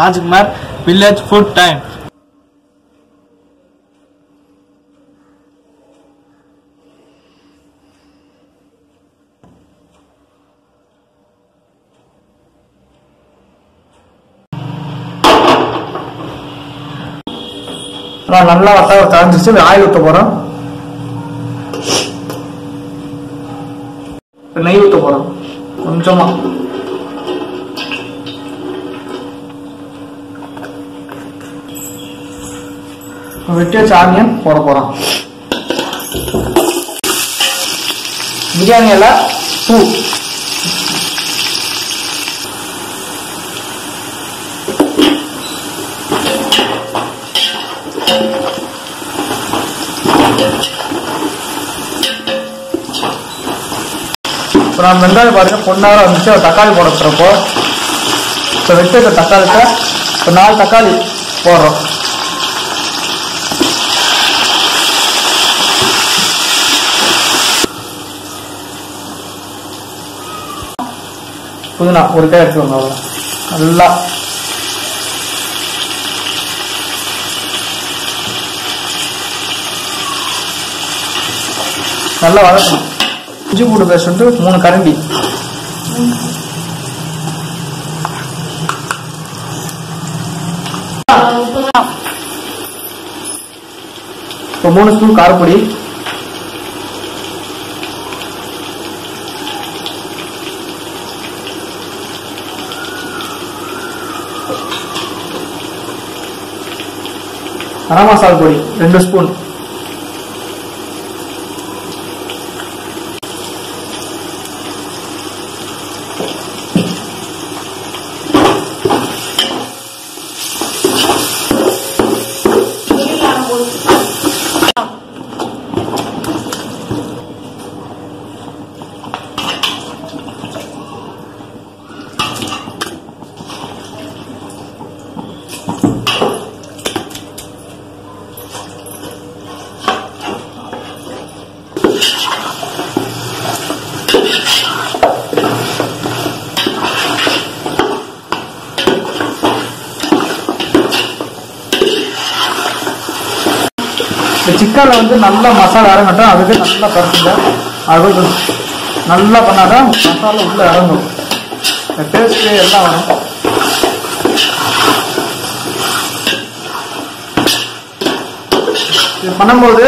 Rajkumar village food time நான் நல்லா வட்டாரம் தரைஞ்சிச்சு ஆயில் ஊற்ற போகிறோம் நெய் ஊற்ற போகிறோம் கொஞ்சமா. வெட்டி ஆனியன் போட போகிறோம் பிரியாணி எல்லாம் பூ. இப்போ நான் வெங்காயம் பாருங்க பொண்ணாரம் வந்துச்சு. தக்காளி போட போகிறப்போ இப்போ வெட்டு தக்காளிக்கு இப்போ நாலு தக்காளி போடுறோம். புதினா ஒரு கை எடுத்துக்கோங்க அவ்வளோ நல்லா. நல்லா வதக்கணும். இஞ்சி பூண்டு பேஸ்ட் வந்து மூணு கரண்டி. இப்போ மூணு ஸ்பூன் காரப்பொடி. கரம் மசாலா பொடி ரெண்டு ஸ்பூன். இந்த வந்து நல்லா மசாலா இறங்கட்டும் அதுக்கு நல்லா பருத்துங்க அது நல்லா பண்ணாதான் மசாலா உள்ள இறங்கும். இந்த டேஸ்ட்டு எல்லாம் வரும். இது பண்ணும்போது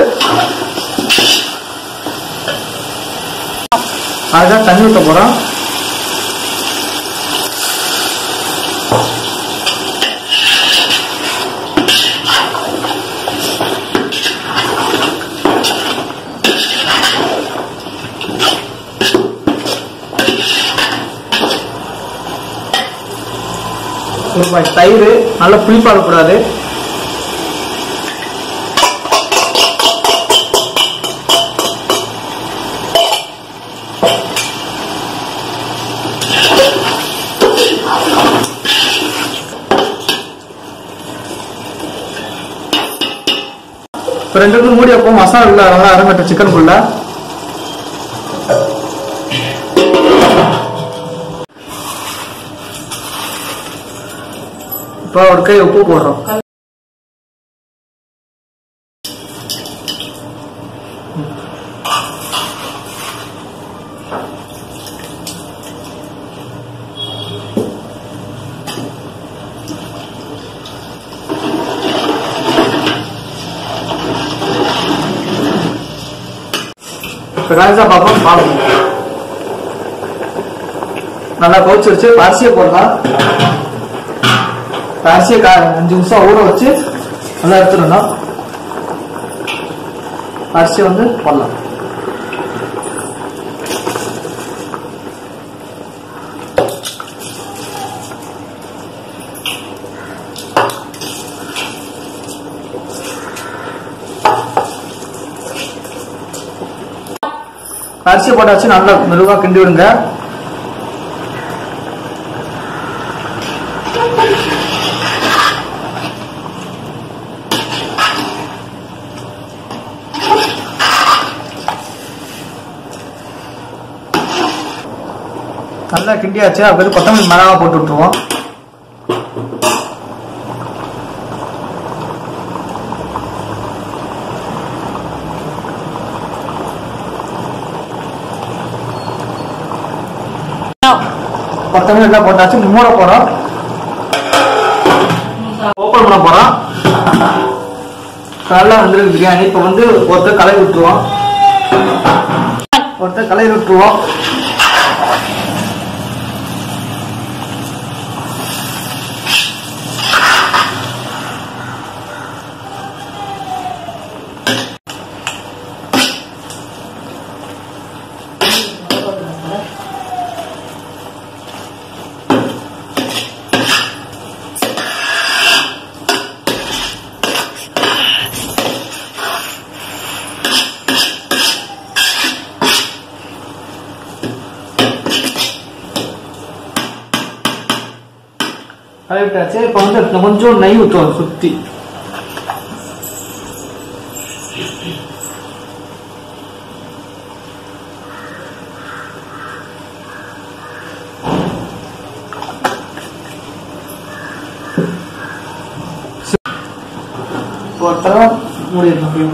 அதுதான் தண்ணி ஊற்ற போகிறோம் ரூபாய் தயிர் நல்லா புளிப்பாக இருக்கக்கூடாது இப்போ ரெண்டு மூடி வைப்போம். மசாலா உள்ள நல்லா இறங்கட்டும் சிக்கனுக்குள்ள இப்போ ஒரு கை உப்பு போடுறோம் ராஜா பாப்போம் பாப்போம் நல்லா கொதிச்சிருச்சு அரிசியை போடலாம் இப்ப அரிசியை கா அஞ்சு நிமிஷம் ஊற வச்சு நல்லா எடுத்துடணும். அரிசியை வந்து பண்ணலாம் அரிசி போட்டாச்சு நல்லா மெதுவாக கிண்டி விடுங்க. நல்லா கிண்டியாச்சு அப்போ கொத்தமல்லி மிளகா போட்டு விட்டுருவோம். கொத்தமல்லி எல்லாம் போட்டாச்சு மூட போறோம். ஓப்பன் பண்ண போறோம். நல்லா வந்துருக்கு பிரியாணி. இப்போ வந்து ஒருத்தர் களை விட்டுருவோம் ஒருத்தர் களை விட்டுருவோம் கலை விட்டாச்சு இப்போ வந்து இன்னும் கொஞ்சம் நெய் ஊற்றுவோம் சுத்தி ஒரு தடவை மூடிடணும்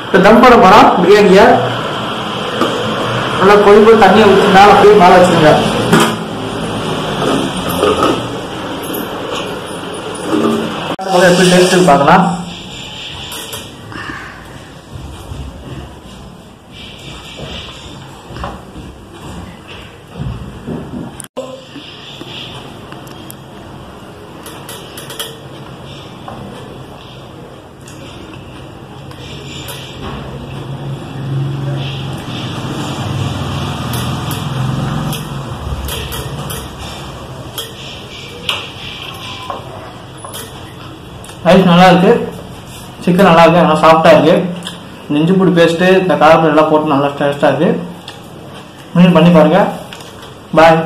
இப்போ தம் பண்ண போறோம் பிரியாணியை நல்லா கொழும்பு தண்ணியை ஊற்றி மேலே அப்படியே மேலே வச்சுருங்க. எப்படி டேஸ்ட் பார்க்கலாம். ரைஸ் நல்லா இருக்கு சிக்கன் நல்லா இருக்கு நல்லா சாஃப்டா இருக்கு. நெஞ்சு இஞ்சி பூடி பேஸ்ட்டு இந்த காரப்பொடி எல்லாம் போட்டு நல்லா டேஸ்டா இருக்கு. மீன் பண்ணி பாருங்க. பாய்